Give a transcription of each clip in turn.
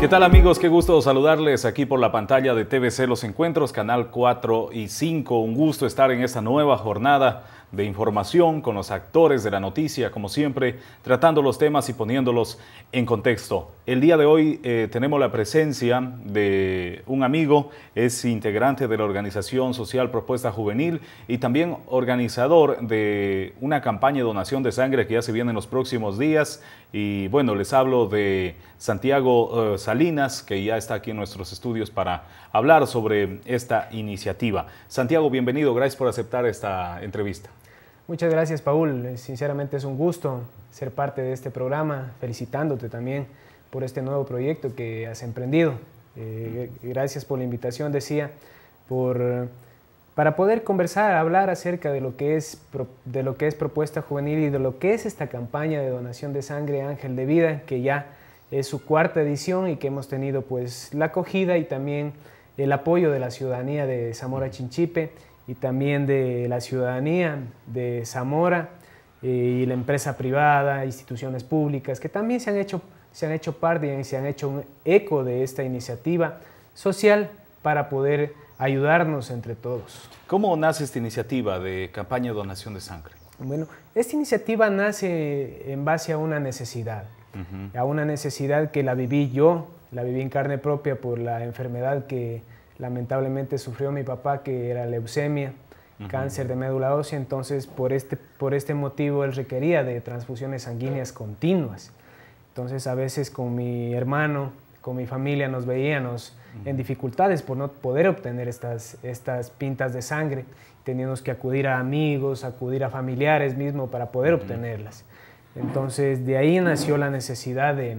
¿Qué tal amigos? Qué gusto saludarles aquí por la pantalla de TVC Los Encuentros, Canal 4 y 5. Un gusto estar en esta nueva jornada de información con los actores de la noticia, como siempre, tratando los temas y poniéndolos en contexto. El día de hoy eh, tenemos la presencia de un amigo, es integrante de la organización social Propuesta Juvenil y también organizador de una campaña de donación de sangre que ya se viene en los próximos días. Y bueno, les hablo de Santiago eh, Salinas, que ya está aquí en nuestros estudios para hablar sobre esta iniciativa. Santiago, bienvenido, gracias por aceptar esta entrevista. Muchas gracias, Paul. Sinceramente es un gusto ser parte de este programa, felicitándote también por este nuevo proyecto que has emprendido. Eh, gracias por la invitación, decía, por, para poder conversar, hablar acerca de lo, que es, de lo que es Propuesta Juvenil y de lo que es esta campaña de donación de sangre Ángel de Vida, que ya es su cuarta edición y que hemos tenido pues la acogida y también el apoyo de la ciudadanía de Zamora Chinchipe y también de la ciudadanía de Zamora eh, y la empresa privada, instituciones públicas, que también se han hecho, se han hecho parte y se han hecho un eco de esta iniciativa social para poder ayudarnos entre todos. ¿Cómo nace esta iniciativa de campaña de donación de sangre? Bueno, esta iniciativa nace en base a una necesidad, a una necesidad que la viví yo, la viví en carne propia por la enfermedad que lamentablemente sufrió mi papá, que era leucemia, cáncer de médula ósea, entonces por este, por este motivo él requería de transfusiones sanguíneas continuas. Entonces a veces con mi hermano, con mi familia nos veíamos en dificultades por no poder obtener estas, estas pintas de sangre. Teníamos que acudir a amigos, acudir a familiares mismo para poder obtenerlas. Entonces de ahí nació la necesidad de,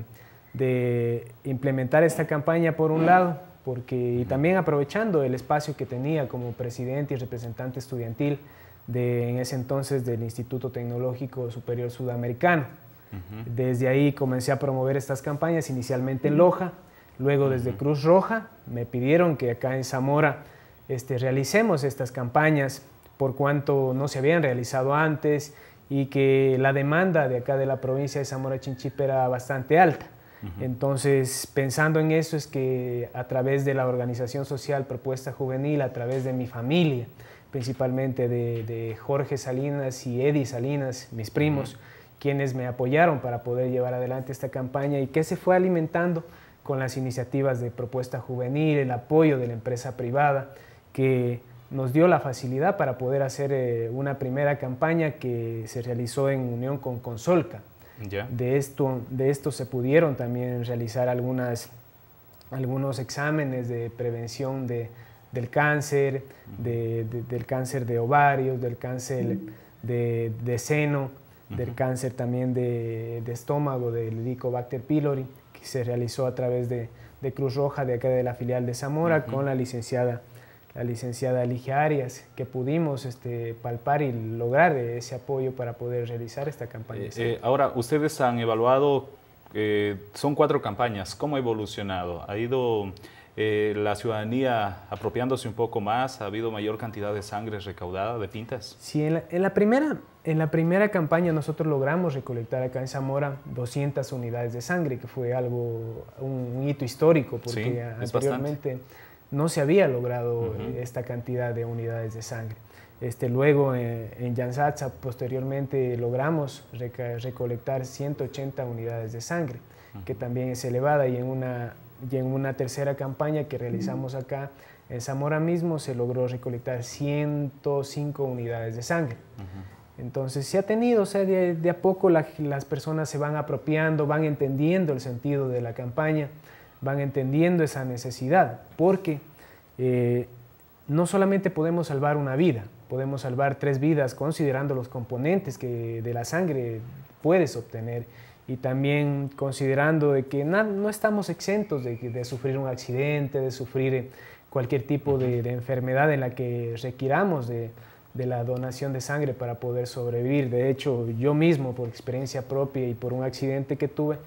de implementar esta campaña por un lado porque y también aprovechando el espacio que tenía como presidente y representante estudiantil de, en ese entonces del Instituto Tecnológico Superior Sudamericano. Desde ahí comencé a promover estas campañas, inicialmente en Loja, luego desde Cruz Roja, me pidieron que acá en Zamora este, realicemos estas campañas por cuanto no se habían realizado antes y que la demanda de acá de la provincia de Zamora Chinchipe era bastante alta. Entonces, pensando en eso es que a través de la organización social Propuesta Juvenil, a través de mi familia, principalmente de, Jorge Salinas y Eddie Salinas, mis primos, quienes me apoyaron para poder llevar adelante esta campaña y que se fue alimentando con las iniciativas de Propuesta Juvenil, el apoyo de la empresa privada, que nos dio la facilidad para poder hacer eh, una primera campaña que se realizó en unión con Consolca de, esto, de esto se pudieron también realizar algunas, algunos exámenes de prevención de, del cáncer, del cáncer de ovarios, del cáncer de, seno, del cáncer también de, estómago, del Helicobacter pylori, que se realizó a través de, Cruz Roja de acá de la filial de Zamora con la licenciada la licenciada Ligia Arias, que pudimos este, palpar y lograr ese apoyo para poder realizar esta campaña. Eh, eh, ahora, ustedes han evaluado, eh, son cuatro campañas, ¿cómo ha evolucionado? ¿Ha ido la ciudadanía apropiándose un poco más? ¿Ha habido mayor cantidad de sangre recaudada, de pintas? Sí, en la, primera, en la primera campaña nosotros logramos recolectar acá en Zamora 200 unidades de sangre, que fue algo, un, hito histórico, porque anteriormente no se había logrado esta cantidad de unidades de sangre. Este, luego eh, en Yansatsa posteriormente logramos recolectar 180 unidades de sangre, que también es elevada. Y en, una, y en una tercera campaña que realizamos acá en Zamora mismo se logró recolectar 105 unidades de sangre. Entonces se ha tenido, o sea, de, a poco las personas se van apropiando, van entendiendo el sentido de la campaña van entendiendo esa necesidad, porque eh, no solamente podemos salvar una vida, podemos salvar tres vidas considerando los componentes que de la sangre puedes obtener y también considerando de que no, estamos exentos de, sufrir un accidente, de sufrir cualquier tipo de, enfermedad en la que requiramos de, la donación de sangre para poder sobrevivir. De hecho, yo mismo, por experiencia propia y por un accidente que tuve,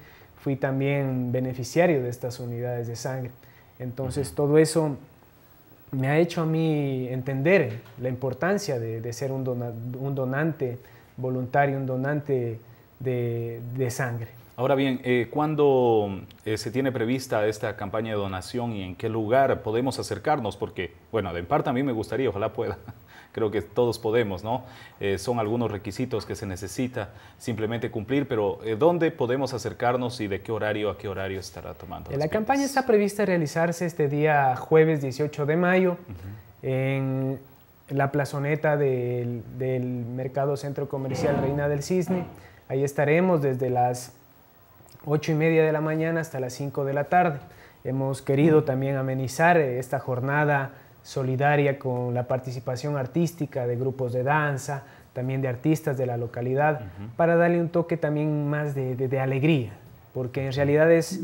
fui también beneficiario de estas unidades de sangre. Entonces todo eso me ha hecho a mí entender la importancia de, ser un, donante voluntario, un donante de, sangre. Ahora bien, eh, ¿cuándo eh, se tiene prevista esta campaña de donación y en qué lugar podemos acercarnos? Porque, bueno, de parte a mí me gustaría, ojalá pueda. Creo que todos podemos, ¿no? Eh, son algunos requisitos que se necesita simplemente cumplir, pero ¿dónde podemos acercarnos y de qué horario a qué horario estará tomando? La campaña está prevista realizarse este día jueves 18 de mayo en la plazoneta del, del Mercado Centro Comercial Reina del Cisne. Ahí estaremos desde las 8 y media de la mañana hasta las 5 de la tarde. Hemos querido también amenizar esta jornada solidaria con la participación artística de grupos de danza, también de artistas de la localidad, para darle un toque también más de, alegría, porque en realidad es,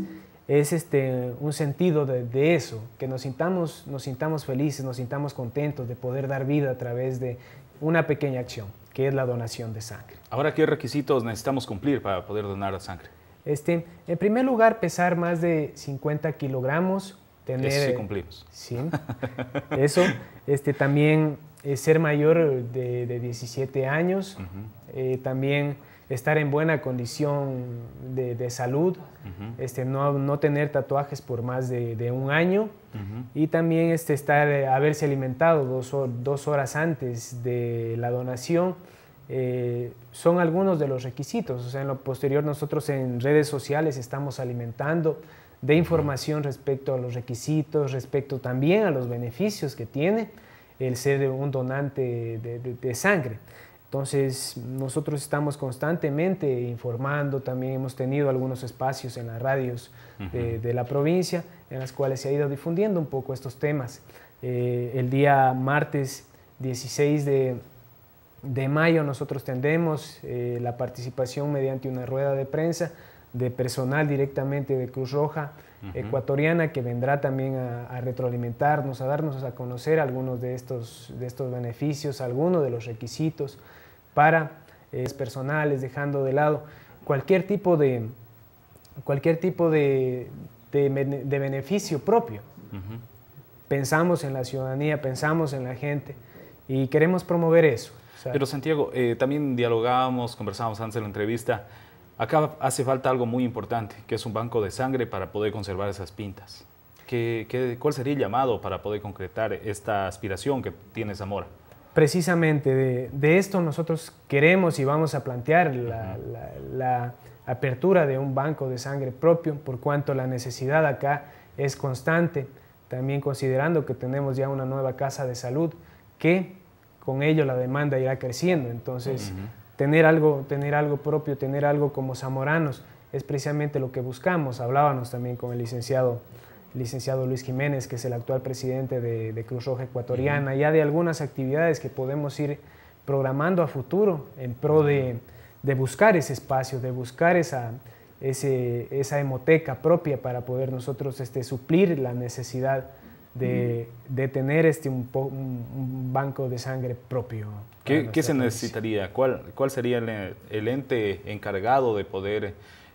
es este, un sentido de, eso, que nos sintamos, nos sintamos felices, nos sintamos contentos de poder dar vida a través de una pequeña acción, que es la donación de sangre. Ahora, ¿qué requisitos necesitamos cumplir para poder donar sangre? Este, en primer lugar, pesar más de 50 kilogramos. Tener, eso sí cumplimos. Sí, eso. Este, también eh, ser mayor de, 17 años. Eh, también estar en buena condición de, salud. este, no, no, tener tatuajes por más de, un año. Y también este, estar, eh, haberse alimentado dos, dos horas antes de la donación eh, son algunos de los requisitos. O sea, en lo posterior nosotros en redes sociales estamos alimentando de información respecto a los requisitos, respecto también a los beneficios que tiene el ser un donante de, sangre. Entonces, nosotros estamos constantemente informando, también hemos tenido algunos espacios en las radios de, la provincia en las cuales se ha ido difundiendo un poco estos temas. Eh, el día martes 16 de, de mayo nosotros tendremos eh, la participación mediante una rueda de prensa de personal directamente de Cruz Roja ecuatoriana que vendrá también a, retroalimentarnos, a darnos a conocer algunos de estos, de estos beneficios, algunos de los requisitos para eh, personales, dejando de lado cualquier tipo de, cualquier tipo de, de, beneficio propio. Pensamos en la ciudadanía, pensamos en la gente y queremos promover eso. Pero Santiago, eh, también dialogábamos, conversábamos antes de la entrevista. Acá hace falta algo muy importante, que es un banco de sangre para poder conservar esas pintas. ¿Qué, cuál sería el llamado para poder concretar esta aspiración que tiene Zamora? Precisamente de, esto nosotros queremos y vamos a plantear la, la apertura de un banco de sangre propio, por cuanto la necesidad acá es constante, también considerando que tenemos ya una nueva casa de salud que con ello la demanda irá creciendo. Entonces, tener, algo, tener algo propio, tener algo como zamoranos, es precisamente lo que buscamos. Hablábamos también con el licenciado, licenciado Luis Jiménez, que es el actual presidente de, Cruz Roja Ecuatoriana, ya de algunas actividades que podemos ir programando a futuro en pro de, buscar ese espacio, de buscar esa, esa hemoteca propia para poder nosotros este, suplir la necesidad de, tener este, un, banco de sangre propio. ¿Qué, se necesitaría? ¿Cuál, cuál sería el, ente encargado de poder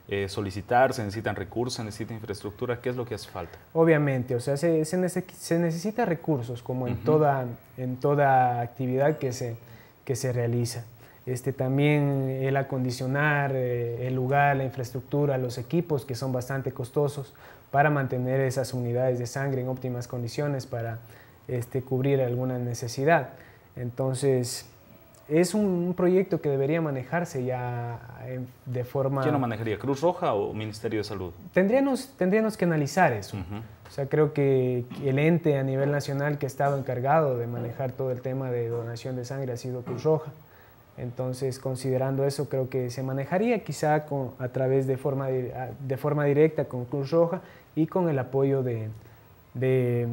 eh, solicitar? ¿Se necesitan recursos? ¿Se necesita infraestructura? ¿Qué es lo que hace falta? Obviamente, o sea, se, se, necesita recursos como en, toda, en toda actividad que se, que se realiza. Este, también el acondicionar eh, el lugar, la infraestructura, los equipos que son bastante costosos para mantener esas unidades de sangre en óptimas condiciones para este, cubrir alguna necesidad. Entonces, es un, proyecto que debería manejarse ya de forma... ¿Quién lo manejaría? ¿Cruz Roja o Ministerio de Salud? Tendríamos, tendríamos que analizar eso. O sea, creo que el ente a nivel nacional que ha estado encargado de manejar todo el tema de donación de sangre ha sido Cruz Roja. Entonces, considerando eso, creo que se manejaría quizá con, a través de forma, de, forma directa con Cruz Roja y con el apoyo de, de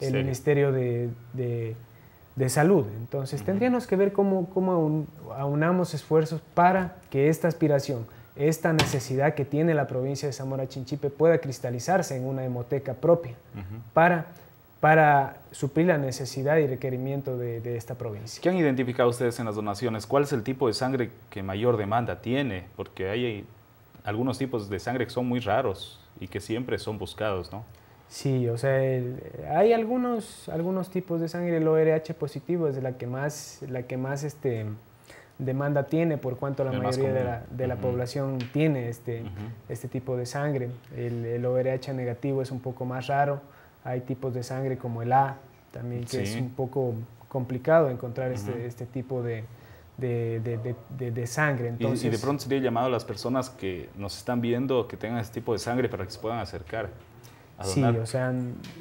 el Ministerio, de, de, Salud. Entonces, tendríamos que ver cómo, cómo aunamos esfuerzos para que esta aspiración, esta necesidad que tiene la provincia de Zamora Chinchipe pueda cristalizarse en una hemoteca propia para para suplir la necesidad y requerimiento de, esta provincia. ¿Qué han identificado ustedes en las donaciones? ¿Cuál es el tipo de sangre que mayor demanda tiene? Porque hay algunos tipos de sangre que son muy raros y que siempre son buscados, ¿no? Sí, o sea, hay algunos, algunos tipos de sangre, el ORH positivo es la que más, la que más este, demanda tiene, por cuanto la mayoría de la, de la población tiene este, este tipo de sangre. El, el, ORH negativo es un poco más raro, hay tipos de sangre como el A, también que es un poco complicado encontrar este, este tipo de, de, de, de, sangre. Entonces, y, de pronto sería llamado a las personas que nos están viendo que tengan este tipo de sangre para que se puedan acercar. A sí, o sea,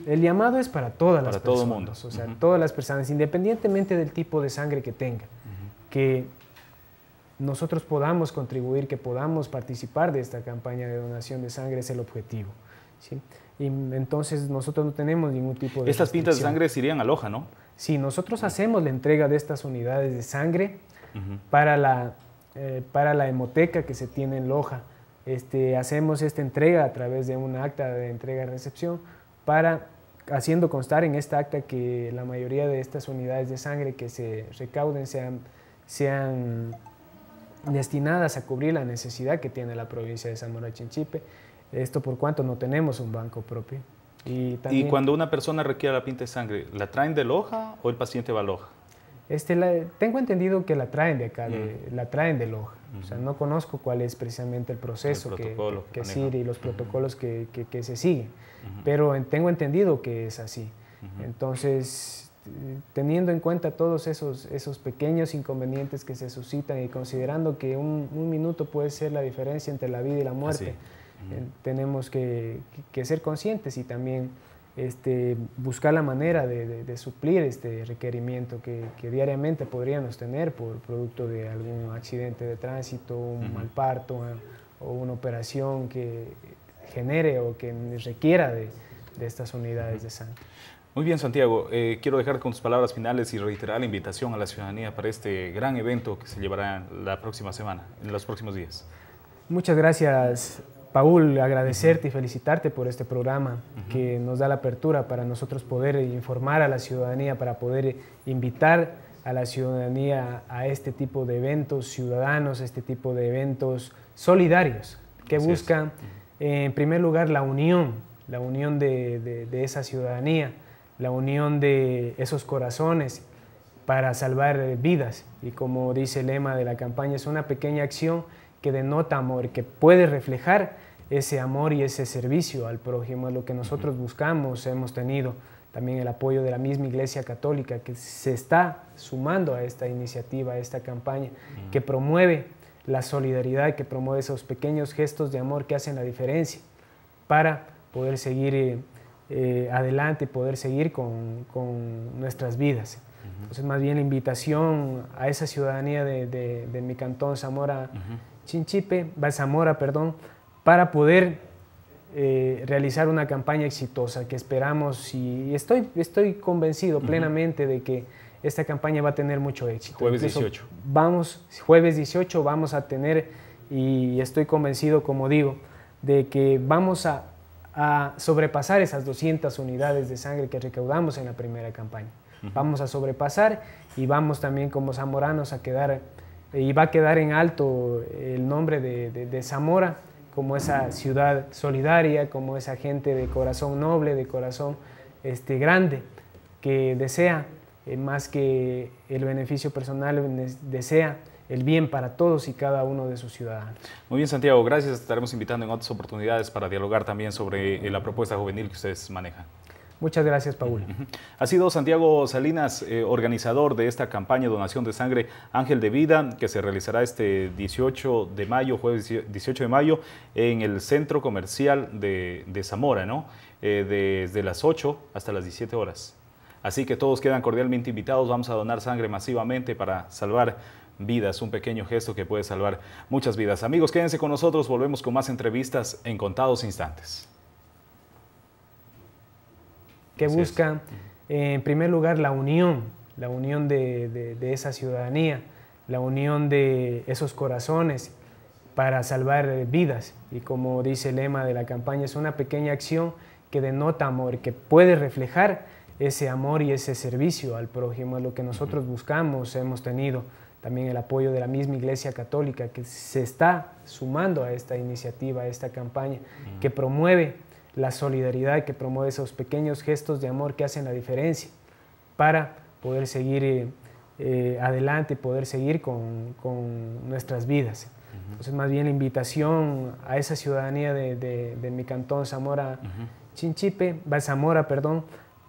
el llamado es para todas las personas. Para todo el mundo. O sea, todas las personas, independientemente del tipo de sangre que tengan, que nosotros podamos contribuir, que podamos participar de esta campaña de donación de sangre es el objetivo. ¿Sí? Y entonces nosotros no tenemos ningún tipo de... Estas pintas de sangre se irían a Loja, ¿no? Sí, nosotros hacemos la entrega de estas unidades de sangre para, la, eh, para la hemoteca que se tiene en Loja. Este, hacemos esta entrega a través de un acta de entrega-recepción para haciendo constar en esta acta que la mayoría de estas unidades de sangre que se recauden sean, sean destinadas a cubrir la necesidad que tiene la provincia de Zamora Chinchipe. Esto por cuanto no tenemos un banco propio. Y, también, ¿Y cuando una persona requiere la pinta de sangre, ¿la traen de Loja o el paciente va a Loja? Este, tengo entendido que la traen de acá, mm. la traen de Loja. O sea, no conozco cuál es precisamente el proceso que, que, sigue y los protocolos que, que, se siguen, pero tengo entendido que es así. Entonces, teniendo en cuenta todos esos, esos pequeños inconvenientes que se suscitan y considerando que un, un minuto puede ser la diferencia entre la vida y la muerte, eh, tenemos que, ser conscientes y también este, buscar la manera de, suplir este requerimiento que, diariamente podríamos tener por producto de algún accidente de tránsito, un mal parto o una operación que genere o que requiera de, estas unidades de sangre. Muy bien, Santiago. Eh, quiero dejar con tus palabras finales y reiterar la invitación a la ciudadanía para este gran evento que se llevará la próxima semana, en los próximos días. Muchas gracias Paul, agradecerte y felicitarte por este programa que nos da la apertura para nosotros poder informar a la ciudadanía, para poder invitar a la ciudadanía a este tipo de eventos ciudadanos, este tipo de eventos solidarios que buscan, en primer lugar, la unión, la unión de, de esa ciudadanía, la unión de esos corazones para salvar vidas. Y como dice el lema de la campaña, es una pequeña acción que denota amor, que puede reflejar ese amor y ese servicio al prójimo, es lo que nosotros buscamos, hemos tenido también el apoyo de la misma Iglesia Católica que se está sumando a esta iniciativa, a esta campaña, que promueve la solidaridad, que promueve esos pequeños gestos de amor que hacen la diferencia para poder seguir eh, eh, adelante, poder seguir con, nuestras vidas. Entonces, más bien la invitación a esa ciudadanía de, mi cantón Zamora, Chinchipe, Zamora, perdón, para poder eh, realizar una campaña exitosa que esperamos y estoy, estoy convencido plenamente de que esta campaña va a tener mucho éxito. Jueves 18. Vamos, jueves 18 vamos a tener, y estoy convencido, como digo, de que vamos a, a sobrepasar esas 200 unidades de sangre que recaudamos en la primera campaña. Vamos a sobrepasar y vamos también como zamoranos a quedar, y va a quedar en alto el nombre de, de Zamora como esa ciudad solidaria, como esa gente de corazón noble, de corazón este, grande, que desea eh, más que el beneficio personal, desea el bien para todos y cada uno de sus ciudadanos. Muy bien, Santiago, gracias. Estaremos invitando en otras oportunidades para dialogar también sobre eh, la propuesta juvenil que ustedes manejan. Muchas gracias, Paul. Ha sido Santiago Salinas, eh, organizador de esta campaña donación de sangre Ángel de Vida, que se realizará este 18 de mayo, jueves 18 de mayo, en el Centro Comercial de, Zamora, ¿no? Eh, desde las 8 hasta las 17 horas. Así que todos quedan cordialmente invitados. Vamos a donar sangre masivamente para salvar vidas, un pequeño gesto que puede salvar muchas vidas. Amigos, quédense con nosotros. Volvemos con más entrevistas en contados instantes que busca, en primer lugar, la unión, la unión de, esa ciudadanía, la unión de esos corazones para salvar vidas. Y como dice el lema de la campaña, es una pequeña acción que denota amor, que puede reflejar ese amor y ese servicio al prójimo, es lo que nosotros buscamos, hemos tenido también el apoyo de la misma Iglesia Católica que se está sumando a esta iniciativa, a esta campaña, que promueve la solidaridad que promueve esos pequeños gestos de amor que hacen la diferencia para poder seguir eh, eh, adelante y poder seguir con, con nuestras vidas. Entonces, más bien la invitación a esa ciudadanía de, de, mi cantón Zamora, Chinchipe, Zamora, perdón,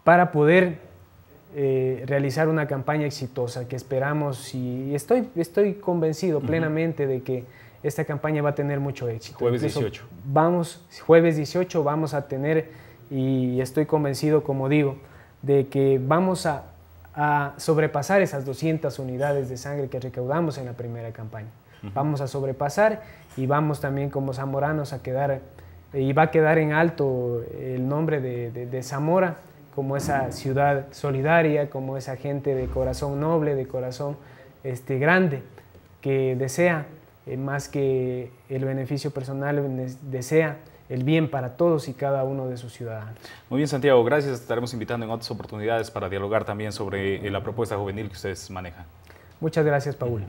para poder eh, realizar una campaña exitosa que esperamos y estoy, estoy convencido plenamente de que esta campaña va a tener mucho éxito. Jueves 18. Vamos, jueves 18 vamos a tener, y estoy convencido, como digo, de que vamos a, a sobrepasar esas 200 unidades de sangre que recaudamos en la primera campaña. Vamos a sobrepasar y vamos también como zamoranos a quedar, y va a quedar en alto el nombre de, de Zamora como esa ciudad solidaria, como esa gente de corazón noble, de corazón este, grande, que desea eh, más que el beneficio personal, desea el bien para todos y cada uno de sus ciudadanos. Muy bien, Santiago, gracias. Estaremos invitando en otras oportunidades para dialogar también sobre eh, la propuesta juvenil que ustedes manejan. Muchas gracias, Paul.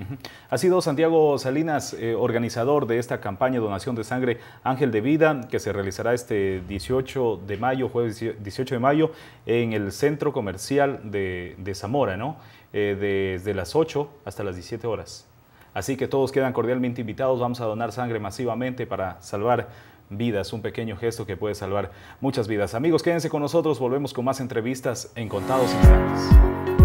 Ha sido Santiago Salinas, eh, organizador de esta campaña donación de sangre Ángel de Vida, que se realizará este 18 de mayo, jueves 18 de mayo, en el Centro Comercial de, Zamora, ¿no? desde las 8 hasta las 17 horas. Así que todos quedan cordialmente invitados. Vamos a donar sangre masivamente para salvar vidas, un pequeño gesto que puede salvar muchas vidas. Amigos, quédense con nosotros, volvemos con más entrevistas en Contados Instantes.